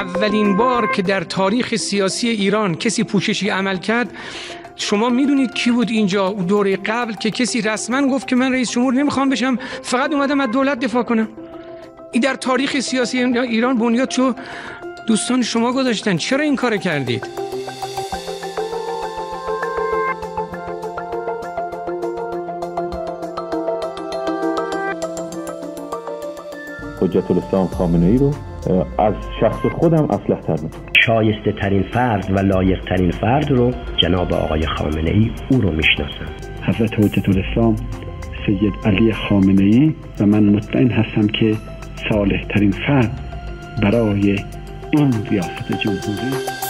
اولین بار که در تاریخ سیاسی ایران کسی پوششی عمل کرد شما می‌دونید کی بود اینجا؟ دوره قبل که کسی رسما گفت که من رئیس جمهور نمی‌خوام بشم فقط اومدم از دولت دفاع کنم. این در تاریخ سیاسی ایران بنیاد چو دوستان شما گذاشتن چرا این کار کردید؟ حجت الاسلام خامنه ای رو از شخص خودم اصلح تر شایسته ترین فرد و لایق ترین فرد رو جناب آقای خامنه ای او رو می‌شناسم. حضرت حجت الاسلام سید علی خامنه ای و من مطمئن هستم که صالح ترین فرد برای این ریاست جمهوری